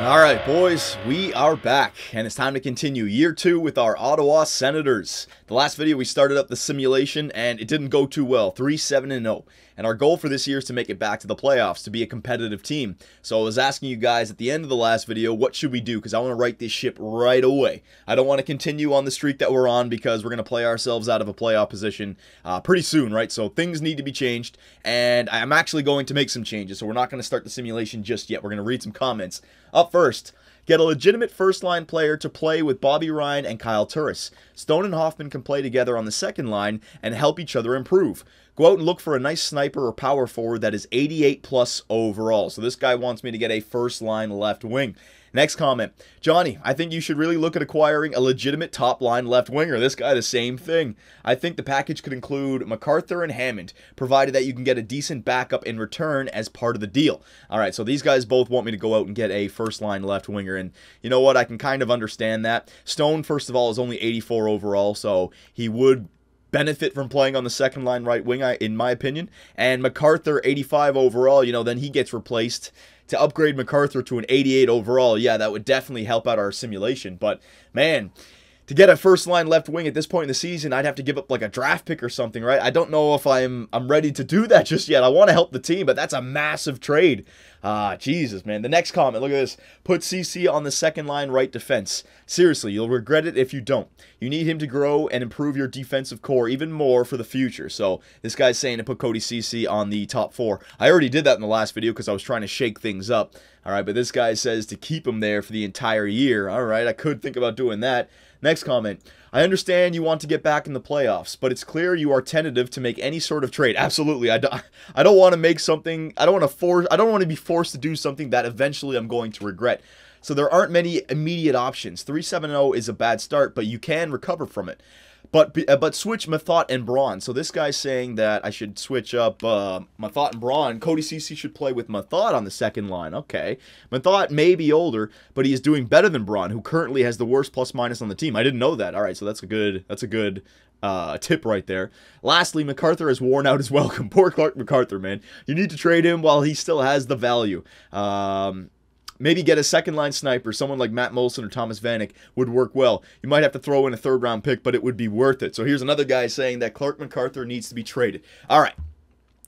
All right, boys, we are back, and it's time to continue year two with our Ottawa Senators. The last video, we started up the simulation, and it didn't go too well 3 7 0. And our goal for this year is to make it back to the playoffs, to be a competitive team. So I was asking you guys at the end of the last video, what should we do? Because I want to right this ship right away. I don't want to continue on the streak that we're on because we're going to play ourselves out of a playoff position uh, pretty soon, right? So things need to be changed, and I'm actually going to make some changes. So we're not going to start the simulation just yet. We're going to read some comments. Up first, Get a legitimate first line player to play with Bobby Ryan and Kyle Turris. Stone and Hoffman can play together on the second line and help each other improve. Go out and look for a nice sniper or power forward that is 88 plus overall. So this guy wants me to get a first line left wing. Next comment. Johnny, I think you should really look at acquiring a legitimate top line left winger. This guy, the same thing. I think the package could include MacArthur and Hammond, provided that you can get a decent backup in return as part of the deal. All right, so these guys both want me to go out and get a first line left winger. And you know what? I can kind of understand that. Stone, first of all, is only 84 overall, so he would benefit from playing on the second line right wing, in my opinion. And MacArthur, 85 overall, you know, then he gets replaced to upgrade MacArthur to an 88 overall, yeah, that would definitely help out our simulation. But man, to get a first line left wing at this point in the season, I'd have to give up like a draft pick or something, right? I don't know if I'm I'm ready to do that just yet. I want to help the team, but that's a massive trade. Ah, Jesus, man. The next comment, look at this. Put Ceci on the second line right defense. Seriously, you'll regret it if you don't. You need him to grow and improve your defensive core even more for the future. So this guy's saying to put Cody Ceci on the top four. I already did that in the last video because I was trying to shake things up. All right, but this guy says to keep him there for the entire year. All right, I could think about doing that. Next comment. I understand you want to get back in the playoffs, but it's clear you are tentative to make any sort of trade. Absolutely. I, do, I don't want to make something, I don't want to force, I don't want to be forced to do something that eventually I'm going to regret. So there aren't many immediate options. 3-7-0 is a bad start, but you can recover from it. But uh, but switch Methot and Braun. So this guy's saying that I should switch up uh, Methot and Braun. Cody Ceci should play with Methot on the second line. Okay. Methot may be older, but he is doing better than Braun, who currently has the worst plus minus on the team. I didn't know that. All right, so that's a good that's a good uh, tip right there. Lastly, MacArthur has worn out his welcome. Poor Clarke MacArthur, man. You need to trade him while he still has the value. Um, Maybe get a second line sniper, someone like Matt Moulson or Thomas Vanek would work well. You might have to throw in a third round pick, but it would be worth it. So here's another guy saying that Clarke MacArthur needs to be traded. All right.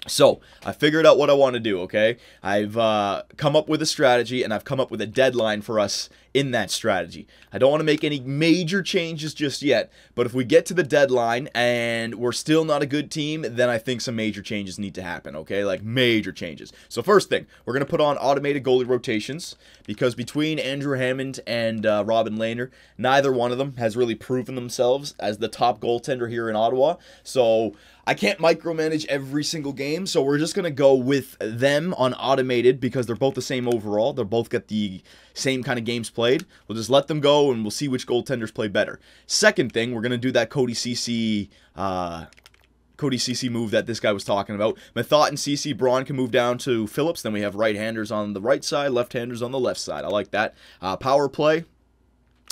So, I figured out what I want to do, okay? I've uh, come up with a strategy and I've come up with a deadline for us in that strategy. I don't want to make any major changes just yet, but if we get to the deadline and we're still not a good team, then I think some major changes need to happen, okay? Like major changes. So first thing, we're going to put on automated goalie rotations because between Andrew Hammond and uh, Robin Lehner, neither one of them has really proven themselves as the top goaltender here in Ottawa. So I can't micromanage every single game, so we're just going to go with them on automated because they're both the same overall. They'll both get the same kind of games played. We'll just let them go and we'll see which goaltenders play better. Second thing, we're going to do that Cody Ceci uh, Cody Ceci move that this guy was talking about. Methot and Ceci Braun can move down to Phillips. Then we have right-handers on the right side, left-handers on the left side. I like that. Uh, power play.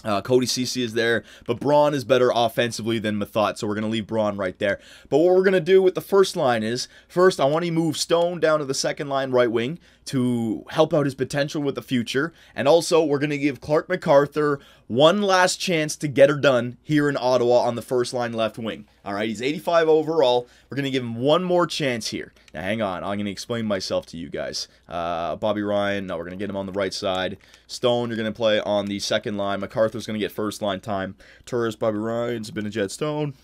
Uh, Cody Ceci is there, but Braun is better offensively than Methot, so we're going to leave Braun right there. But what we're going to do with the first line is, first, I want to move Stone down to the second line right wing to help out his potential with the future. And also, we're going to give Clarke MacArthur one last chance to get her done here in Ottawa on the first line left wing. All right, he's 85 overall. We're going to give him one more chance here. Now, hang on. I'm going to explain myself to you guys. Uh, Bobby Ryan, no, we're going to get him on the right side. Stone, you're going to play on the second line. MacArthur's going to get first line time. Turris, Bobby a Jet Stone.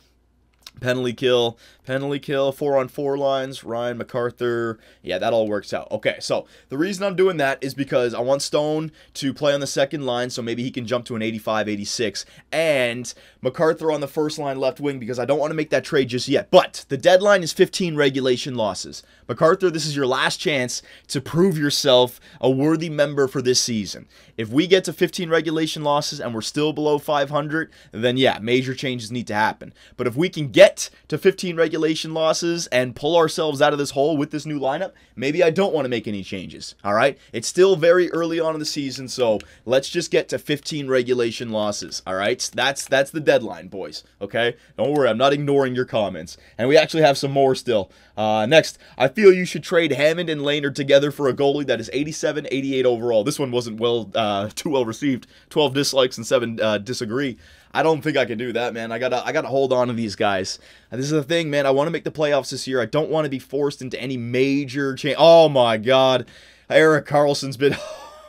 Penalty kill, penalty kill, four on four lines, Ryan MacArthur. Yeah, that all works out. Okay, so the reason I'm doing that is because I want Stone to play on the second line, so maybe he can jump to an 85, 86, and MacArthur on the first line left wing because I don't want to make that trade just yet. But the deadline is 15 regulation losses. MacArthur, this is your last chance to prove yourself a worthy member for this season. If we get to 15 regulation losses and we're still below 500, then yeah, major changes need to happen. But if we can get get to 15 regulation losses and pull ourselves out of this hole with this new lineup, maybe I don't want to make any changes. All right? It's still very early on in the season, so let's just get to 15 regulation losses. All right? That's that's the deadline, boys. Okay? Don't worry, I'm not ignoring your comments. And we actually have some more still. Uh, next, I feel you should trade Hammond and Lehner together for a goalie that is 87, 88 overall. This one wasn't well, uh, too well received. 12 dislikes and 7 uh, disagree. I don't think I can do that, man. I gotta, I gotta hold on to these guys. And this is the thing, man. I want to make the playoffs this year. I don't want to be forced into any major change. Oh my God, Erik Karlsson's been.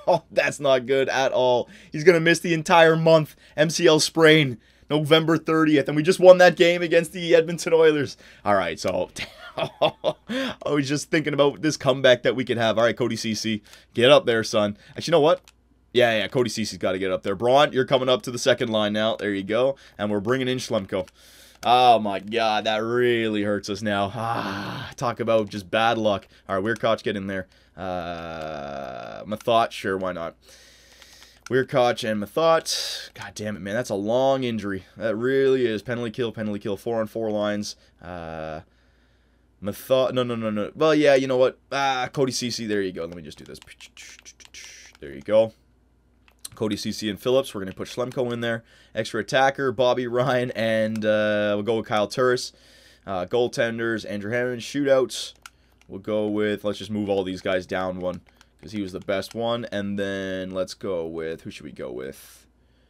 Oh, that's not good at all. He's gonna miss the entire month. MCL sprain. November 30th, and we just won that game against the Edmonton Oilers. All right, so I was just thinking about this comeback that we could have. All right, Cody Ceci, get up there, son. Actually, you know what? Yeah, yeah, Cody Ceci's got to get up there. Braun, you're coming up to the second line now. There you go. And we're bringing in Schlemko. Oh, my God, that really hurts us now. Ah, talk about just bad luck. All right, Wiercioch, get in there. Uh, Methot, sure, why not? Wiercioch and Methot. God damn it, man. That's a long injury. That really is. Penalty kill, penalty kill. Four on four lines. Uh, Methot. No, no, no, no. Well, yeah, you know what? Ah, Cody Ceci. There you go. Let me just do this. There you go. Cody Ceci and Phillips. We're going to put Schlemko in there. Extra attacker, Bobby Ryan, and uh, we'll go with Kyle Turris. Uh, goaltenders, Andrew Hammond. Shootouts. We'll go with, let's just move all these guys down one because he was the best one. And then let's go with, who should we go with?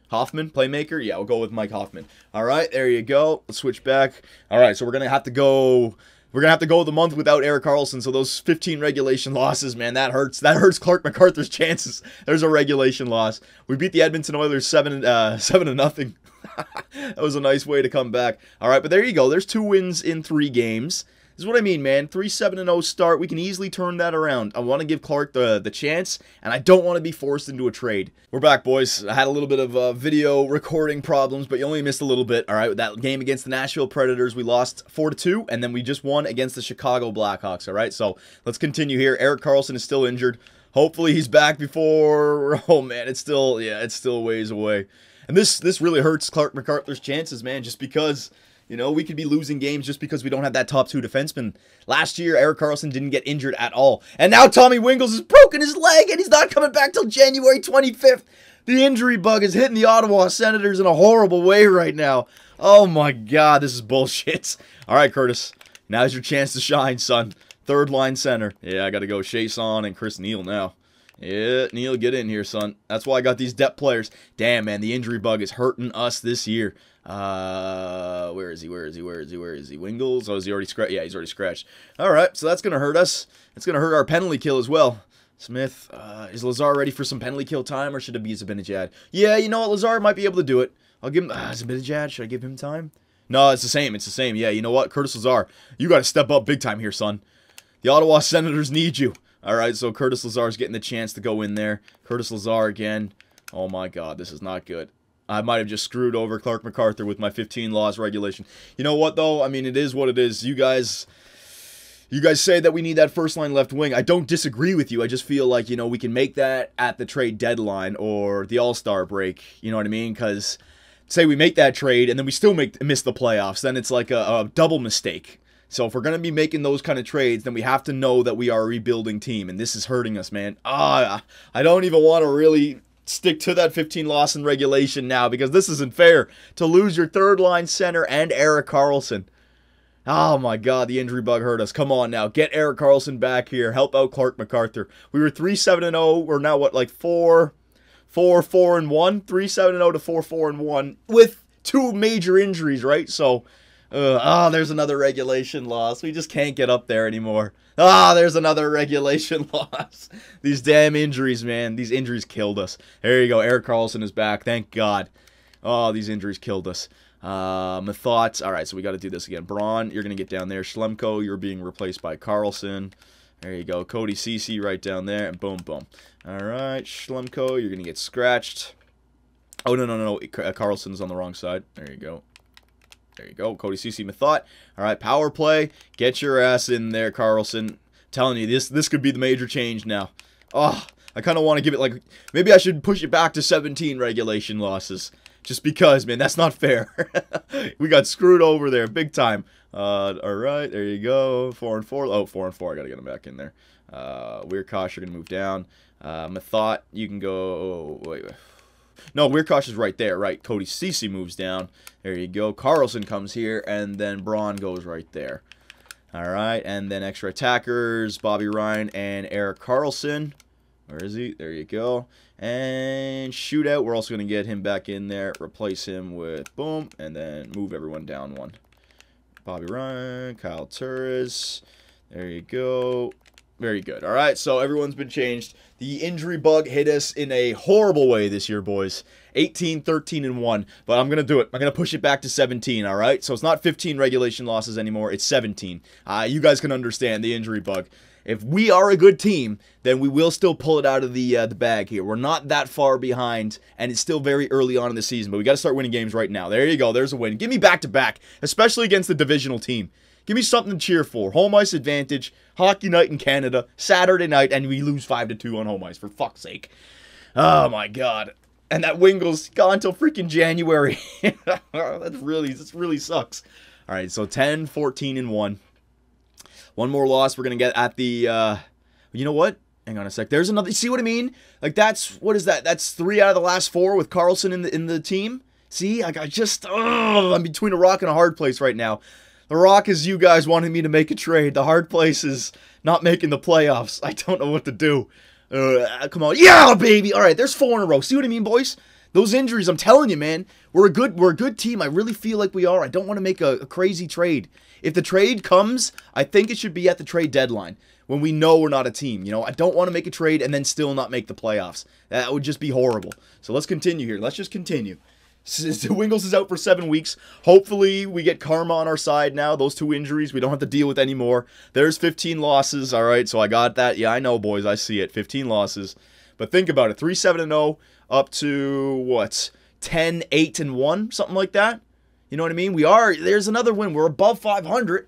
Hoffman, playmaker? Yeah, we'll go with Mike Hoffman. All right, there you go. Let's switch back. All right, so we're going to have to go we're gonna have to go the month without Erik Karlsson. So those 15 regulation losses, man, that hurts. That hurts Clarke MacArthur's chances. There's a regulation loss. We beat the Edmonton Oilers seven uh, seven to nothing. that was a nice way to come back. All right, but there you go. There's two wins in three games. This is what I mean, man. 3-7-0 start. We can easily turn that around. I want to give Clarke the, the chance, and I don't want to be forced into a trade. We're back, boys. I had a little bit of uh, video recording problems, but you only missed a little bit. All right, that game against the Nashville Predators, we lost 4-2, and then we just won against the Chicago Blackhawks, all right? So let's continue here. Erik Karlsson is still injured. Hopefully he's back before... Oh, man, it's still... Yeah, it's still ways away. And this this really hurts Clarke MacArthur's chances, man, just because you know, we could be losing games just because we don't have that top two defenseman. Last year, Erik Karlsson didn't get injured at all. And now Tommy Wingels has broken his leg and he's not coming back till January 25th. The injury bug is hitting the Ottawa Senators in a horrible way right now. Oh my god, this is bullshit. All right, Curtis. Now's your chance to shine, son. Third line center. Yeah, I got to go Chiasson and Chris Neil now. Yeah, Neil, get in here, son. That's why I got these depth players. Damn, man, the injury bug is hurting us this year. Uh, where is he? Where is he? Where is he? Where is he? Wingels? Oh, is he already scratched? Yeah, he's already scratched. All right, so that's going to hurt us. It's going to hurt our penalty kill as well. Smith, uh, is Lazar ready for some penalty kill time, or should it be Zibanejad? Yeah, you know what? Lazar might be able to do it. I'll give him... Uh, Zibanejad, should I give him time? No, it's the same. It's the same. Yeah, you know what? Curtis Lazar, you got to step up big time here, son. The Ottawa Senators need you. All right, so Curtis Lazar's getting the chance to go in there. Curtis Lazar again. Oh, my God. This is not good. I might have just screwed over Clarke MacArthur with my 15 laws regulation. You know what, though? I mean, it is what it is. You guys... You guys say that we need that first line left wing. I don't disagree with you. I just feel like, you know, we can make that at the trade deadline or the All-Star break. You know what I mean? Because say we make that trade and then we still make miss the playoffs, then it's like a, a double mistake. So if we're going to be making those kind of trades, then we have to know that we are a rebuilding team, and this is hurting us, man. Ah, I don't even want to really stick to that 15 loss in regulation now because this isn't fair to lose your third line center and Erik Karlsson. Oh my god, the injury bug hurt us. Come on now. Get Erik Karlsson back here. Help out Clarke MacArthur. We were 3 7 and 0. We're now what like 4 4 4 and 1, 3 7 and 0 to 4 4 and 1 with two major injuries, right? So uh, oh, there's another regulation loss. We just can't get up there anymore. Ah, oh, there's another regulation loss. These damn injuries, man. These injuries killed us. There you go. Erik Karlsson is back. Thank God. Oh, these injuries killed us. Uh, my thoughts. All right, so we got to do this again. Braun, you're going to get down there. Schlemko, you're being replaced by Karlsson. There you go. Cody Ceci right down there. And boom, boom. All right, Schlemko, you're going to get scratched. Oh, no, no, no. Karlsson's on the wrong side. There you go. There you go. Cody Ceci Methot. All right, power play. Get your ass in there, Karlsson. telling you, this this could be the major change now. Oh, I kind of want to give it like, maybe I should push it back to 17 regulation losses. Just because, man, that's not fair. we got screwed over there, big time. Uh, all right, there you go. Four and four. Oh, four and four. I gotta get him back in there. Uh, Wiercioch, you're gonna move down. Uh, Methot, you can go. Oh, wait, wait. No, Wiercioch is right there, right? Cody Ceci moves down. There you go. Karlsson comes here, and then Braun goes right there. All right, and then extra attackers, Bobby Ryan and Erik Karlsson. Where is he? There you go. And shootout, we're also going to get him back in there, replace him with boom, and then move everyone down one. Bobby Ryan, Kyle Turris. There you go. Very good. All right, so everyone's been changed. The injury bug hit us in a horrible way this year, boys. 18, 13, and 1. But I'm going to do it. I'm going to push it back to 17, all right? So it's not 15 regulation losses anymore. It's 17. Uh, you guys can understand the injury bug. If we are a good team, then we will still pull it out of the uh, the bag here. We're not that far behind, and it's still very early on in the season, but we got to start winning games right now. There you go. There's a win. Give me back-to-back, -back, especially against the divisional team. Give me something to cheer for. Home ice advantage, hockey night in Canada, Saturday night, and we lose 5 to 2 on home ice, for fuck's sake. Oh my god. And that Wingle's gone until freaking January. that's really, this really sucks. All right, so 10, 14, and 1. One more loss we're going to get at the, uh, you know what? Hang on a sec. There's another, see what I mean? Like that's, what is that? That's three out of the last four with Karlsson in the, in the team. See, like I just, oh, I'm between a rock and a hard place right now. The Rock is you guys wanting me to make a trade. The hard place is not making the playoffs. I don't know what to do. Uh, come on. Yeah, baby. All right, there's four in a row. See what I mean, boys? Those injuries, I'm telling you, man. We're a good we're a good team. I really feel like we are. I don't want to make a, a crazy trade. If the trade comes, I think it should be at the trade deadline when we know we're not a team. You know, I don't want to make a trade and then still not make the playoffs. That would just be horrible. So let's continue here. Let's just continue. Wingels is out for seven weeks. Hopefully, we get karma on our side now. Those two injuries we don't have to deal with anymore. There's 15 losses. All right, so I got that. Yeah, I know, boys. I see it. 15 losses. But think about it 3 7 and 0 up to what? 10 8 and 1, something like that. You know what I mean? We are. There's another win. We're above 500.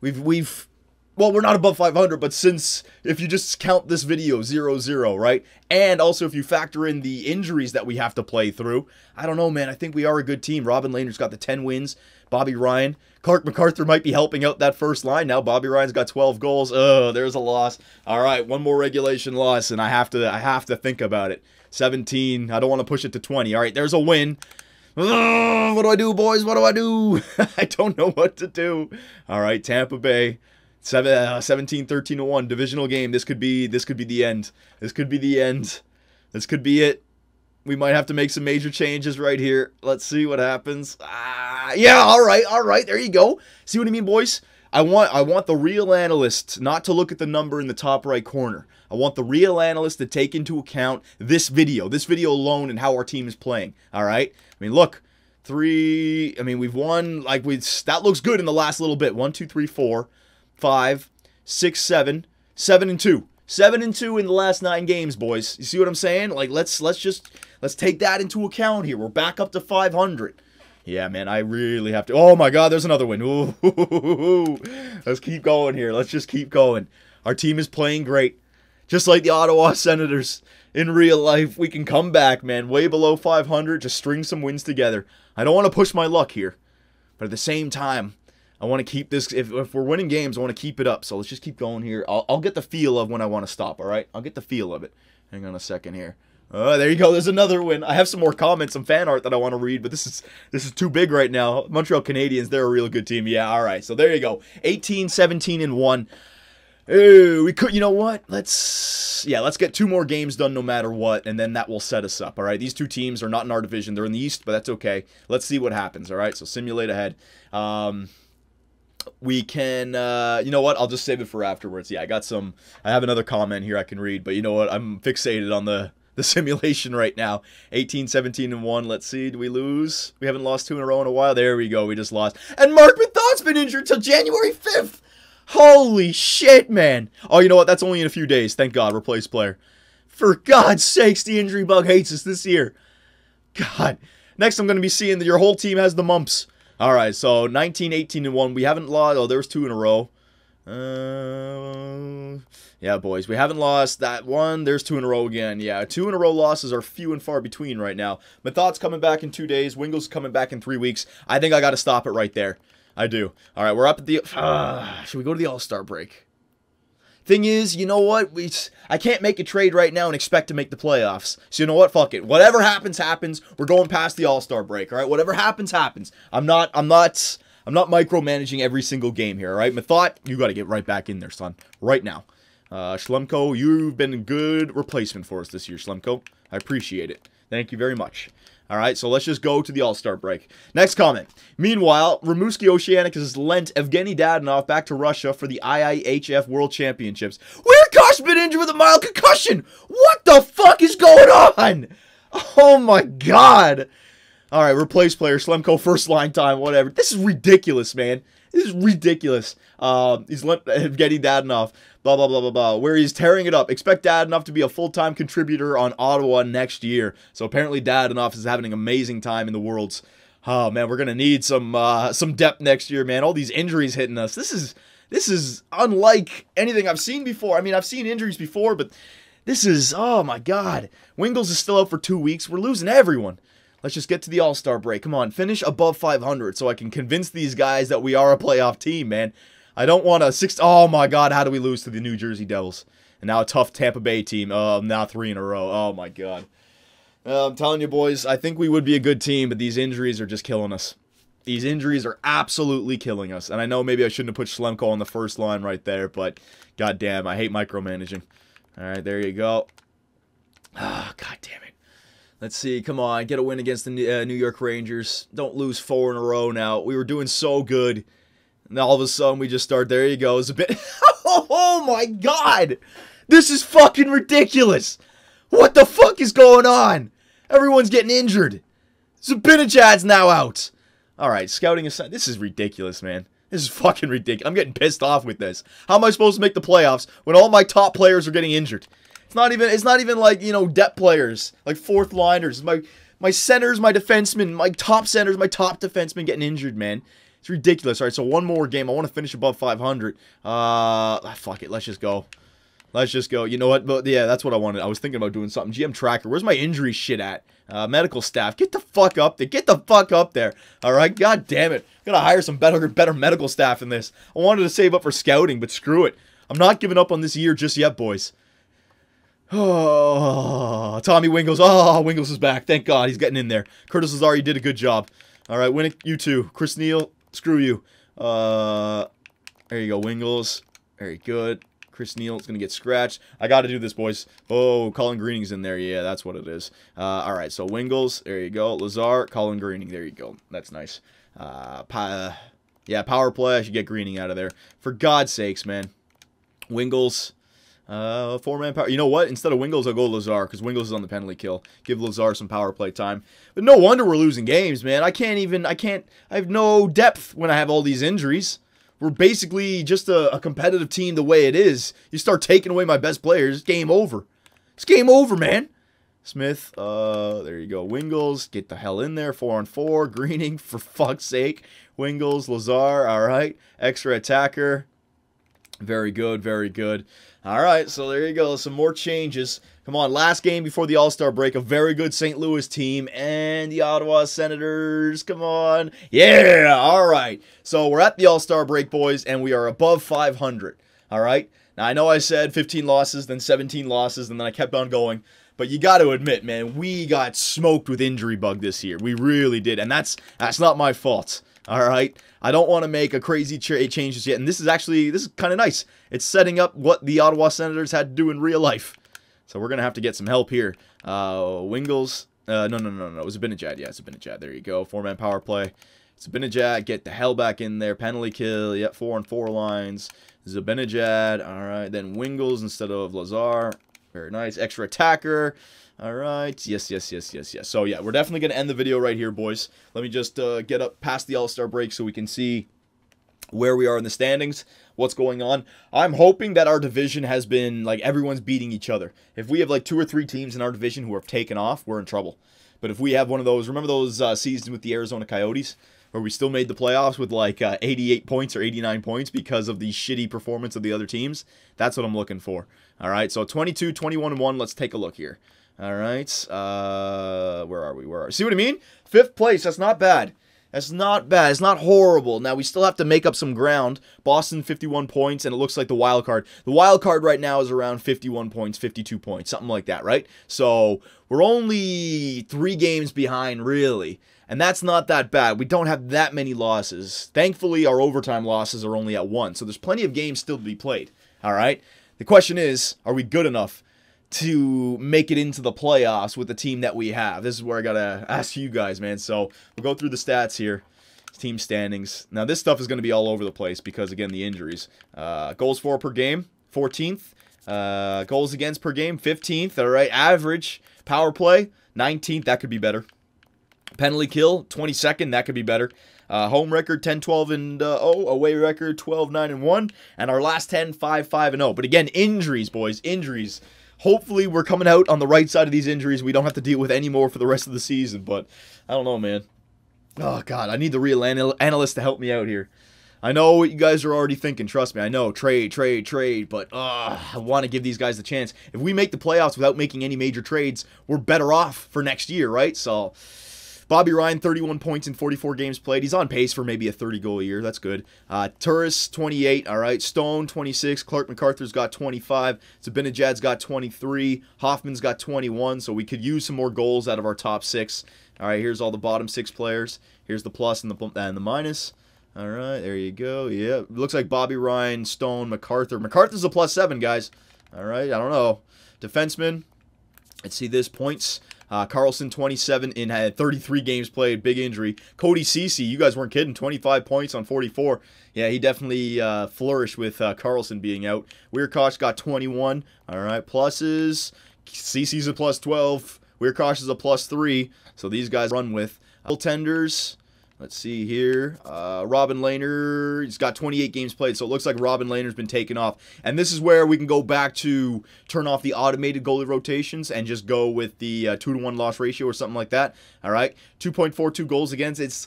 We've we've well, we're not above 500, but since if you just count this video 0 0, right? And also if you factor in the injuries that we have to play through, I don't know, man. I think we are a good team. Robin Lehner's got the 10 wins. Bobby Ryan. Clarke MacArthur might be helping out that first line now. Bobby Ryan's got 12 goals. Oh, there's a loss. All right, one more regulation loss, and I have to I have to think about it. 17. I don't want to push it to 20. All right, there's a win. Oh, what do I do, boys? What do I do? I don't know what to do. All right, Tampa Bay. Seven, uh, 17, 13 to 1 divisional game. This could be this could be the end. This could be the end. This could be it. We might have to make some major changes right here. Let's see what happens. Ah, yeah, all right, all right. There you go. See what I mean, boys? I want I want the real analyst not to look at the number in the top right corner. I want the real analyst to take into account this video, this video alone and how our team is playing. All right? I mean, look, three, I mean, we've won like we that looks good in the last little bit. One, two, three, four five, six, seven, seven and two. Seven and two in the last nine games, boys. You see what I'm saying? Like let's let's just let's take that into account here. We're back up to 500. Yeah, man, I really have to. Oh my God, there's another one. Let's keep going here. Let's just keep going. Our team is playing great, just like the Ottawa Senators. In real life, we can come back, man, way below 500. Just string some wins together. I don't want to push my luck here, but at the same time, I want to keep this. If, if we're winning games, I want to keep it up. So let's just keep going here. I'll, I'll get the feel of when I want to stop, all right? I'll get the feel of it. Hang on a second here. Oh, there you go. There's another win. I have some more comments, some fan art that I want to read, but this is this is too big right now. Montreal Canadiens, they're a real good team. Yeah, all right. So there you go. 18, 17, and 1. Ooh, we could, you know what? Let's, yeah, let's get two more games done no matter what, and then that will set us up, all right? These two teams are not in our division. They're in the East, but that's okay. Let's see what happens, all right? So simulate ahead. Um, we can uh, you know what? I'll just save it for afterwards. Yeah i got some i have another comment here i can read but you know what? I'm fixated on the the simulation right now. 18 17 and 1 let's see. Do we lose? We haven't lost two in a row in a while. There we go. We just lost. And mark methot's been injured till january 5th holy shit man. Oh you know what? That's only in a few days. Thank god. Replace player. For god's sakes the injury bug hates us this year. God. Next i'm going to be seeing that your whole team has the mumps all right, so 19, 18, and 1. We haven't lost. Oh, there was two in a row. Uh, Yeah, boys, we haven't lost that one. There's two in a row again. Yeah, two in a row losses are few and far between right now. Methot's coming back in two days. Wingle's coming back in three weeks. I think I got to stop it right there. I do. All right, we're up at the... Uh, should we go to the All-Star break? Thing is, you know what? We I can't make a trade right now and expect to make the playoffs. So you know what? Fuck it. Whatever happens, happens. We're going past the All-Star break, all right? Whatever happens, happens. I'm not I'm not I'm not micromanaging every single game here, all right? Methot, you got to get right back in there, son. Right now. Uh, Schlemko, you've been a good replacement for us this year, Schlemko. I appreciate it. Thank you very much. All right, so let's just go to the All-Star break. Next comment. Meanwhile, Rimouski Oceanic has lent Evgeny Dadonov back to Russia for the IIHF World Championships. Wiercioch been injured with a mild concussion. What the fuck is going on? Oh my god. All right, replace player, Schlemko, first line time, whatever. This is ridiculous, man. This is ridiculous. Um, he's lent Evgeny Dadonov blah, blah, blah, blah, blah, where he's tearing it up. Expect Dadonov to be a full-time contributor on Ottawa next year. So apparently Dadonov is having an amazing time in the Worlds. Oh, man, we're going to need some uh, some depth next year, man. All these injuries hitting us. This is this is unlike anything I've seen before. I mean, I've seen injuries before, but this is, oh my God. Wingels is still out for two weeks. We're losing everyone. Let's just get to the All-Star break. Come on, finish above 500 so I can convince these guys that we are a playoff team, man. I don't want a six. Oh my God, how do we lose to the New Jersey Devils? And now a tough Tampa Bay team. Oh, now three in a row. Oh my God. Uh, I'm telling you, boys, I think we would be a good team, but these injuries are just killing us. These injuries are absolutely killing us. And I know maybe I shouldn't have put Schlemko on the first line right there, but goddamn, I hate micromanaging. All right, there you go. Ah, oh, god damn it. Let's see. Come on, get a win against the uh, New York Rangers. Don't lose four in a row now. We were doing so good. And all of a sudden, we just start. There you go. It's a bit. oh my god! This is fucking ridiculous! What the fuck is going on? Everyone's getting injured. Zibanejad's now out. Alright, scouting aside. This is ridiculous, man. This is fucking ridiculous. I'm getting pissed off with this. How am I supposed to make the playoffs when all my top players are getting injured? It's not even it's not even like, you know, depth players, like fourth liners. My my centers, my defensemen, my top centers, my top defensemen getting injured, man. It's ridiculous. All right, so one more game. I want to finish above 500. Uh, ah, fuck it. Let's just go. Let's just go. You know what? But yeah, that's what I wanted. I was thinking about doing something. GM tracker. Where's my injury shit at? Uh, medical staff. Get the fuck up there. Get the fuck up there. All right. God damn it. Gotta hire some better, better medical staff in this. I wanted to save up for scouting, but screw it. I'm not giving up on this year just yet, boys. Oh, Tommy Wingels. Oh, Wingels is back. Thank God. He's getting in there. Curtis Lazar, you did a good job. All right, win it. You too. Chris Neil, Screw you. Uh, there you go, Wingels. Very good. Chris Neil is going to get scratched. I got to do this, boys. Oh, Colin Greening's in there. Yeah, that's what it is. Uh, all right, so Wingels. There you go. Lazar, Colin Greening. There you go. That's nice. Uh, yeah, power play. I should get Greening out of there. For God's sakes, man. Wingels. Uh, four-man power. You know what? Instead of Wingels, I'll go Lazar because Wingels is on the penalty kill. Give Lazar some power play time. But no wonder we're losing games, man. I can't even, I can't, I have no depth when I have all these injuries. We're basically just a, a competitive team the way it is. You start taking away my best players, game over. It's game over, man. Smith, uh, there you go. Wingels, get the hell in there. Four on four. Greening, for fuck's sake. Wingels, Lazar, all right. Extra attacker. Very good, very good. All right, so there you go. Some more changes. Come on, last game before the All-Star break. A very good St. Louis team and the Ottawa Senators. Come on. Yeah, all right. So we're at the All-Star break, boys, and we are above 500. All right? Now, I know I said 15 losses, then 17 losses, and then I kept on going. But you got to admit, man, we got smoked with injury bug this year. We really did, and that's that's not my fault. All right. I don't want to make a crazy ch changes yet. And this is actually, this is kind of nice. It's setting up what the Ottawa Senators had to do in real life. So we're going to have to get some help here. Uh, Wingels. Uh, no, no, no, no. It was Zibanejad. Yeah, it's Zibanejad. There you go. Four-man power play. Zibanejad. Get the hell back in there. Penalty kill. Yep, four and four lines. Zibanejad. All right. Then Wingels instead of Lazar. Very nice. Extra attacker. All right. Yes, yes, yes, yes, yes. So, yeah, we're definitely going to end the video right here, boys. Let me just uh, get up past the All-Star break so we can see where we are in the standings, what's going on. I'm hoping that our division has been, like, everyone's beating each other. If we have, like, two or three teams in our division who have taken off, we're in trouble. But if we have one of those, remember those uh, seasons with the Arizona Coyotes? where we still made the playoffs with like uh, 88 points or 89 points because of the shitty performance of the other teams. That's what I'm looking for. All right, so 22, 21, 1. Let's take a look here. All right, uh, where are we? Where are we? See what I mean? Fifth place. That's not bad. That's not bad. It's not horrible. Now, we still have to make up some ground. Boston, 51 points, and it looks like the wild card. The wild card right now is around 51 points, 52 points, something like that, right? So, we're only three games behind, really. And that's not that bad. We don't have that many losses. Thankfully, our overtime losses are only at one. So, there's plenty of games still to be played, all right? The question is, are we good enough to make it into the playoffs with the team that we have. This is where I gotta ask you guys, man. So we'll go through the stats here. Team standings. Now this stuff is going to be all over the place because again the injuries. Uh, goals for per game, 14th. Uh, goals against per game, 15th. All right, average power play, 19th. That could be better. Penalty kill, 22nd. That could be better. Uh, home record 10 12 and uh, 0, away record 12 9 and 1, and our last 10 5 5 and 0. But again, injuries, boys, injuries. Hopefully, we're coming out on the right side of these injuries. We don't have to deal with any more for the rest of the season. But I don't know, man. Oh, God. I need the real anal analyst to help me out here. I know what you guys are already thinking. Trust me. I know. Trade, trade, trade. But uh, I want to give these guys the chance. If we make the playoffs without making any major trades, we're better off for next year, right? So Bobby Ryan, 31 points in 44 games played. He's on pace for maybe a 30 goal a year. That's good. Uh, Turris, 28. All right. Stone, 26. Clarke MacArthur's got 25. Zibanejad's got 23. Hoffman's got 21. So we could use some more goals out of our top six. All right. Here's all the bottom six players. Here's the plus and the, and the minus. All right. There you go. Yeah. Looks like Bobby Ryan, Stone, MacArthur. MacArthur's a plus seven, guys. All right. I don't know. Defenseman. Let's see this. Points. Uh, Karlsson, 27 in had 33 games played, big injury. Cody Ceci, you guys weren't kidding, 25 points on 44. Yeah, he definitely uh, flourished with uh, Karlsson being out. Wiercioch got 21. All right, pluses. Ceci's a plus 12. Wiercioch is a plus 3. So these guys run with. Tenders. Let's see here. Uh, Robin Lehner, he's got 28 games played, so it looks like Robin Lehner's been taken off. And this is where we can go back to turn off the automated goalie rotations and just go with the uh, 2 to 1 loss ratio or something like that. All right. 2.42 goals against. It's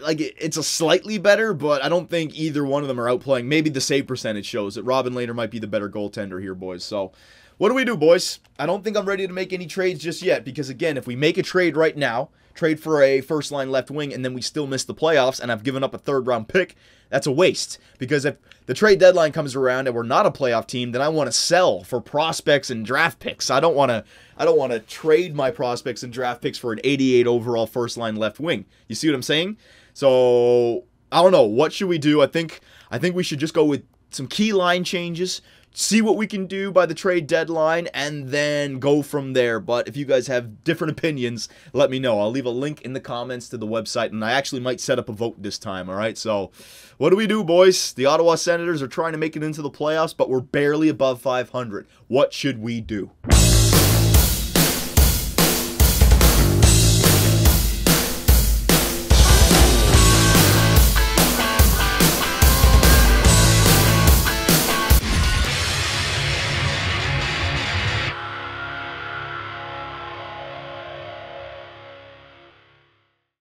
like it's a slightly better, but I don't think either one of them are outplaying. Maybe the save percentage shows that Robin Lehner might be the better goaltender here, boys. So what do we do, boys? I don't think I'm ready to make any trades just yet because, again, if we make a trade right now, trade for a first line left wing, and then we still miss the playoffs and I've given up a third round pick, that's a waste. Because if the trade deadline comes around and we're not a playoff team, then I want to sell for prospects and draft picks. I don't want to I don't want to trade my prospects and draft picks for an 88 overall first line left wing. You see what I'm saying? So I don't know. What should we do? I think I think we should just go with some key line changes, see what we can do by the trade deadline, and then go from there. But if you guys have different opinions, let me know. I'll leave a link in the comments to the website, and I actually might set up a vote this time, all right? So, what do we do, boys? The Ottawa Senators are trying to make it into the playoffs, but we're barely above 500. What should we do?